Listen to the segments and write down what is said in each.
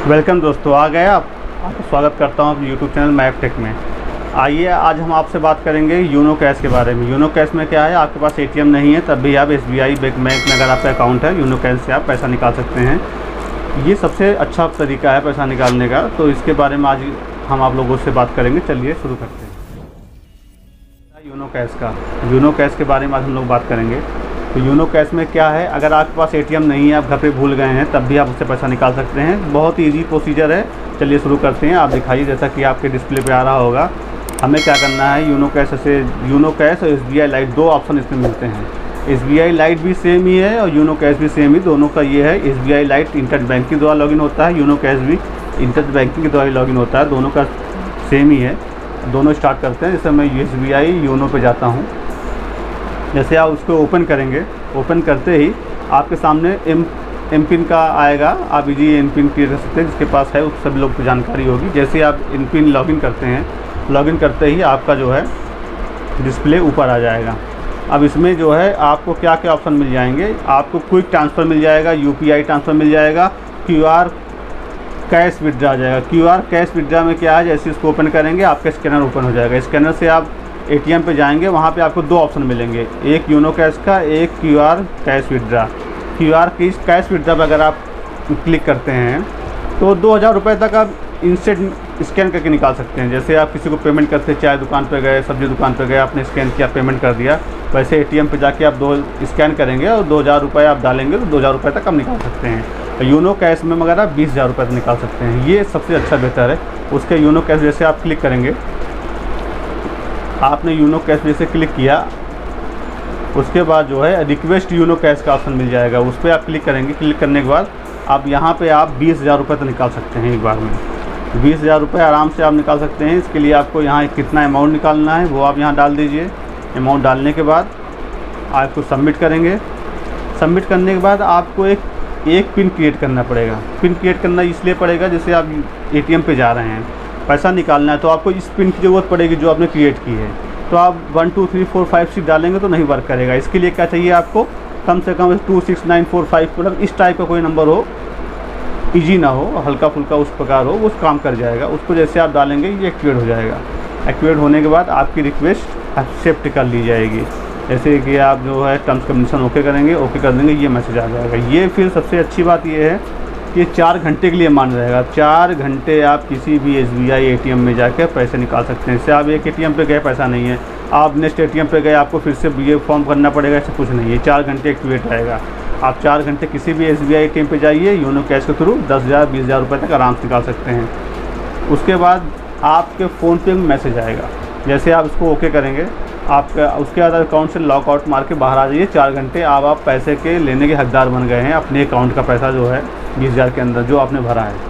Welcome दोस्तों, आ गए आप। आपका स्वागत करता हूँ यूट्यूब चैनल मैप टेक में। आइए, आज हम आपसे बात करेंगे यूनो कैश के बारे में। यूनो कैश में क्या है? आपके पास एटीएम नहीं है, तब भी आप एस बी आई बैंक में अगर आपका अकाउंट है यूनो कैश से आप पैसा निकाल सकते हैं। ये सबसे अच्छा तरीका है पैसा निकालने का तो इसके बारे में आज हम आप लोगों से बात करेंगे। चलिए, शुरू करते हैं। यूनो कैश का। यूनो कैश के बारे में आज हम लोग बात करेंगे। तो यूनो कैश में क्या है? अगर आपके पास एटीएम नहीं है, आप घर पे भूल गए हैं, तब भी आप उससे पैसा निकाल सकते हैं। बहुत ही ईजी प्रोसीजर है। चलिए शुरू करते हैं। आप दिखाइए, जैसा कि आपके डिस्प्ले पे आ रहा होगा। हमें क्या करना है? यूनो कैश से, यूनो कैश और एसबीआई लाइट, दो ऑप्शन इसमें मिलते हैं। एस बी लाइट भी सेम ही है और यूनो कैश भी सेम ही। दोनों का ये है S B I lite internet banking द्वारा लॉगिन होता है, यूनो कैश भी इंटरनेट बैंकिंग के द्वारा लॉगिन होता है। दोनों का सेम ही है। दोनों स्टार्ट करते हैं। जैसे मैं एस बी आई यूनो पर जाता हूँ। जैसे आप उसको ओपन करेंगे ओपन करते ही आपके सामने एम एम पिन का आएगा। आप इजी एम पिन क्रिएट कर सकते हैं, जिसके पास है, उस सभी लोग को जानकारी होगी। जैसे आप एम पिन लॉगिन करते हैं लॉगिन करते ही आपका जो है डिस्प्ले ऊपर आ जाएगा। अब इसमें जो है, आपको क्या क्या ऑप्शन मिल जाएँगे? आपको क्विक ट्रांसफ़र मिल जाएगा यूपीआई ट्रांसफ़र मिल जाएगा क्यूआर कैश विड्रा आ जाएगा। क्यू कैश विड्रा में क्या है? जैसे इसको ओपन करेंगे, आपका स्कैनर ओपन हो जाएगा। स्कैनर से आप एटीएम पे जाएँगे, वहाँ पे आपको दो ऑप्शन मिलेंगे। एक यूनो कैश का, एक Q R cash withdraw Q R की कैश विड्रा पर अगर आप क्लिक करते हैं तो दो हज़ार रुपये तक आप इंस्टेंट स्कैन करके निकाल सकते हैं। जैसे आप किसी को पेमेंट करते, चाय दुकान पर गए, सब्ज़ी दुकान पर गए, आपने स्कैन किया पेमेंट कर दिया, वैसे एटीएम पे जाके आप दो स्कैन करेंगे और दो हज़ार रुपये आप डालेंगे तो दो हज़ार रुपये तक आप निकाल सकते हैं। यूनो कैश में मगर आप बीस हज़ार रुपये तक निकाल सकते हैं। ये सबसे अच्छा बेहतर है। उसके यूनो कैश जैसे आप क्लिक करेंगे आपने यूनो कैश जैसे क्लिक किया, उसके बाद जो है रिक्वेस्ट यूनो कैश का ऑप्शन मिल जाएगा। उस पर आप क्लिक करेंगे। क्लिक करने के बाद आप यहाँ पे आप बीस हज़ार रुपये तो निकाल सकते हैं एक बार में। बीस हज़ार रुपये आराम से आप निकाल सकते हैं। इसके लिए आपको यहाँ कितना अमाउंट निकालना है, वो आप यहाँ डाल दीजिए। अमाउंट डालने के बाद आपको सबमिट करेंगे। सबमिट करने के बाद आपको एक एक पिन क्रिएट करना पड़ेगा। पिन क्रिएट करना इसलिए पड़ेगा जैसे आप एटीएम पे जा रहे हैं। पैसा निकालना है तो आपको इस पिन की ज़रूरत पड़ेगी जो आपने क्रिएट की है। तो आप one two three four five six डालेंगे तो नहीं वर्क करेगा। इसके लिए क्या चाहिए आपको? कम से कम two six nine four five मतलब इस टाइप का कोई नंबर हो ईजी ना हो हल्का फुल्का उस प्रकार हो उस काम कर जाएगा। उसको जैसे आप डालेंगे, ये एक्टिवेट हो जाएगा। एक्टिवेट होने के बाद आपकी रिक्वेस्ट एक्सेप्ट कर ली जाएगी। जैसे कि आप जो है टर्म्स कंडीशन ओके करेंगे ओके कर देंगे, ये मैसेज आ जाएगा। ये फिर सबसे अच्छी बात ये है ये चार घंटे के लिए मान रहेगा। चार घंटे आप किसी भी S B I A T M में जाकर पैसे निकाल सकते हैं। जैसे आप एक ए टी एम पर गए, पैसा नहीं है। आप नेक्स्ट ए टी एम पर गए, आपको फिर से ये फॉर्म करना पड़ेगा, ऐसा कुछ नहीं है। चार घंटे एक्टिवेट रहेगा। आप चार घंटे किसी भी S B I A T M पर जाइए, यूनो कैश के थ्रू दस हज़ार, बीस हज़ार रुपये तक आराम से निकाल सकते हैं। उसके बाद आपके फ़ोन पे मैसेज आएगा। जैसे आप इसको ओके करेंगे आपका, उसके बाद अकाउंट से लॉकआउट मार के बाहर आ जाइए। चार घंटे आप आप पैसे के लेने के हकदार बन गए हैं। अपने अकाउंट का पैसा जो है, बीस हज़ार के अंदर जो आपने भरा है।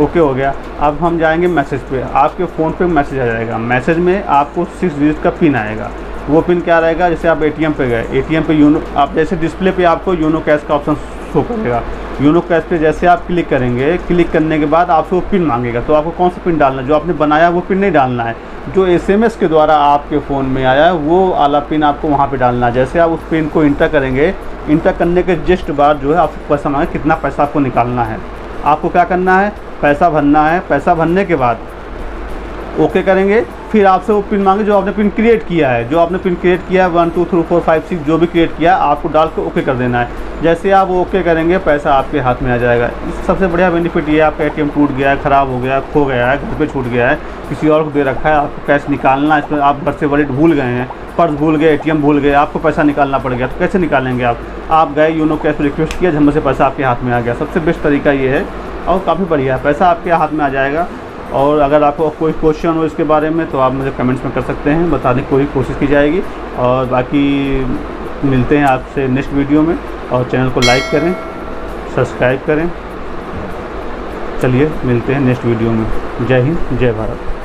ओके हो गया। अब हम जाएँगे मैसेज पे। आपके फ़ोन पे मैसेज आ जाएगा। मैसेज में आपको सिक्स डिजिट का पिन आएगा। वो पिन क्या रहेगा? जैसे आप एटीएम पे गए एटीएम पे यूनो, आप जैसे डिस्प्ले पे आपको यूनो कैश का ऑप्शन शो करेगा। यूनो कैश पे जैसे आप क्लिक करेंगे, क्लिक करने के बाद आपसे वो पिन मांगेगा। तो आपको कौन सा पिन डालना है? जो आपने बनाया वो पिन नहीं डालना है। जो एसएमएस के द्वारा आपके फ़ोन में आया है, वो आला पिन आपको वहाँ पे डालना है। जैसे आप उस पिन को इंटर करेंगे, इंटर करने के जस्ट बाद जो है आपको पैसा मांगे, कितना पैसा आपको निकालना है। आपको क्या करना है? पैसा भरना है। पैसा भरने के बाद ओके करेंगे। फिर आपसे वो पिन मांगे जो आपने पिन क्रिएट किया है, जो आपने पिन क्रिएट किया है one two three four five six जो भी क्रिएट किया है, आपको डाल के ओके कर देना है। जैसे आप ओके करेंगे, पैसा आपके हाथ में आ जाएगा। सबसे बढ़िया बेनिफिट ये आपका एटीएम टूट गया है, ख़राब हो गया खो गया है, घर पे छूट गया है, किसी और को दे रखा है, आपको कैश निकालना, इसमें आप घर से बड़े भूल गए हैं, पर्स भूल गए एटीएम भूल गए, आपको पैसा निकालना पड़ गया तो कैसे निकालेंगे आप? आप गए यूनो कैश पर रिक्वेस्ट किया जब से पैसा आपके हाथ में आ गया। सबसे बेस्ट तरीका ये है, और काफ़ी बढ़िया है, पैसा आपके हाथ में आ जाएगा और अगर आपको कोई क्वेश्चन हो इसके बारे में तो आप मुझे कमेंट्स में कर सकते हैं, बताने की पूरी कोशिश की जाएगी। और बाकी मिलते हैं आपसे नेक्स्ट वीडियो में, और चैनल को लाइक करें सब्सक्राइब करें। चलिए, मिलते हैं नेक्स्ट वीडियो में। जय हिंद, जय भारत।